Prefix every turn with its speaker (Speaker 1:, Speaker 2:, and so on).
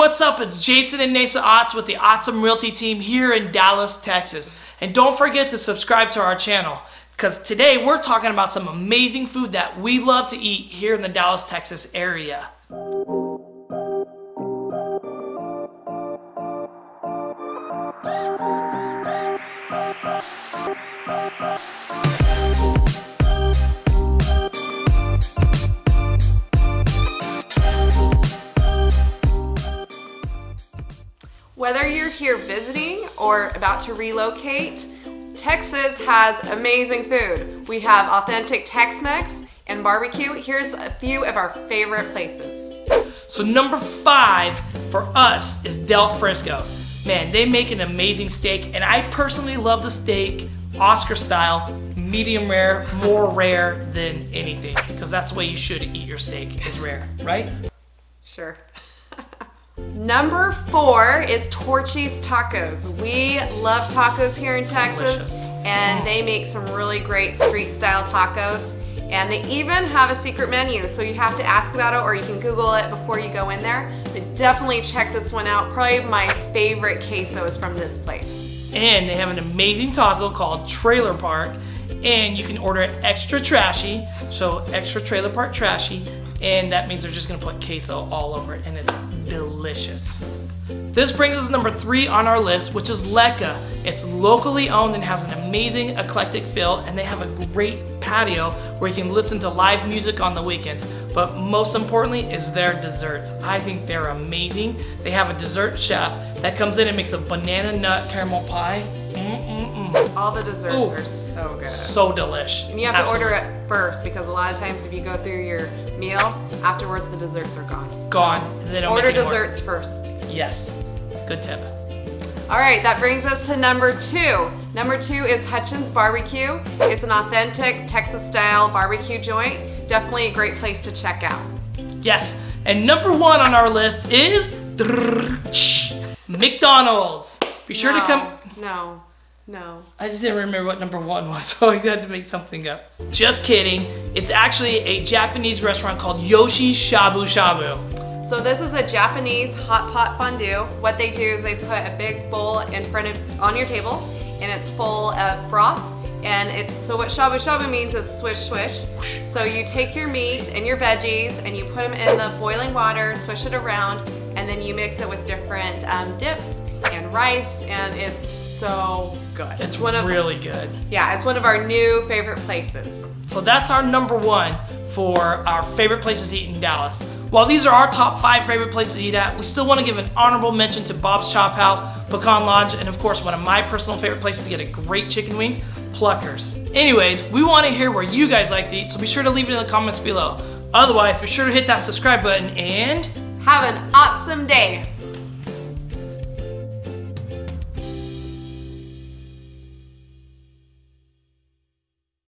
Speaker 1: what's up? It's Jason and Neysa Otts with the Ottsome Realty team here in Dallas, Texas. And don't forget to subscribe to our channel because today we're talking about some amazing food that we love to eat here in the Dallas, Texas area.
Speaker 2: Whether you're here visiting or about to relocate, Texas has amazing food. We have authentic Tex-Mex and barbecue. Here's a few of our favorite places.
Speaker 1: So number five for us is Del Frisco. Man, they make an amazing steak and I personally love the steak Oscar style, medium rare, more rare than anything because that's the way you should eat your steak is rare, right?
Speaker 2: Sure. Number four is Torchy's Tacos. We love tacos here in Texas,
Speaker 1: Delicious.
Speaker 2: and they make some really great street style tacos. And they even have a secret menu, so you have to ask about it or you can Google it before you go in there. But definitely check this one out. Probably my favorite queso is from this place.
Speaker 1: And they have an amazing taco called Trailer Park. And you can order it extra trashy, so extra trailer park trashy. And that means they're just gonna put queso all over it, and it's delicious. This brings us number three on our list, which is Lekka. It's locally owned and has an amazing eclectic feel, and they have a great patio where you can listen to live music on the weekends. But most importantly is their desserts. I think they're amazing. They have a dessert chef that comes in and makes a banana nut caramel pie.
Speaker 2: All the desserts
Speaker 1: Ooh.
Speaker 2: are so good.
Speaker 1: So delish.
Speaker 2: And you have to order it first because a lot of times if you go through your meal, afterwards the desserts are gone.
Speaker 1: Gone. They don't
Speaker 2: Order
Speaker 1: more.
Speaker 2: desserts first.
Speaker 1: Yes. Good tip.
Speaker 2: All right, that brings us to number two. Number two is Hutchins Barbecue. It's an authentic Texas style barbecue joint. Definitely a great place to check out.
Speaker 1: Yes. And number one on our list is McDonald's. Be sure to come.
Speaker 2: No, no.
Speaker 1: I just didn't remember what number one was, so I had to make something up. Just kidding. It's actually a Japanese restaurant called Yoshi Shabu Shabu.
Speaker 2: So this is a Japanese hot pot fondue. What they do is they put a big bowl in front of on your table, and it's full of broth. And it so what shabu shabu means is swish swish. So you take your meat and your veggies and you put them in the boiling water, swish it around, and then you mix it with different um, dips and rice, and it's so good.
Speaker 1: It's
Speaker 2: one of
Speaker 1: really good.
Speaker 2: yeah, it's one of our new favorite places.
Speaker 1: So that's our number one for our favorite places to eat in Dallas. While these are our top five favorite places to eat at, we still want to give an honorable mention to Bob's Chop House, Pecan Lodge, and of course, one of my personal favorite places to get a great chicken wings, Pluckers. Anyways, we want to hear where you guys like to eat, so be sure to leave it in the comments below. Otherwise, be sure to hit that subscribe button and
Speaker 2: Have an awesome day.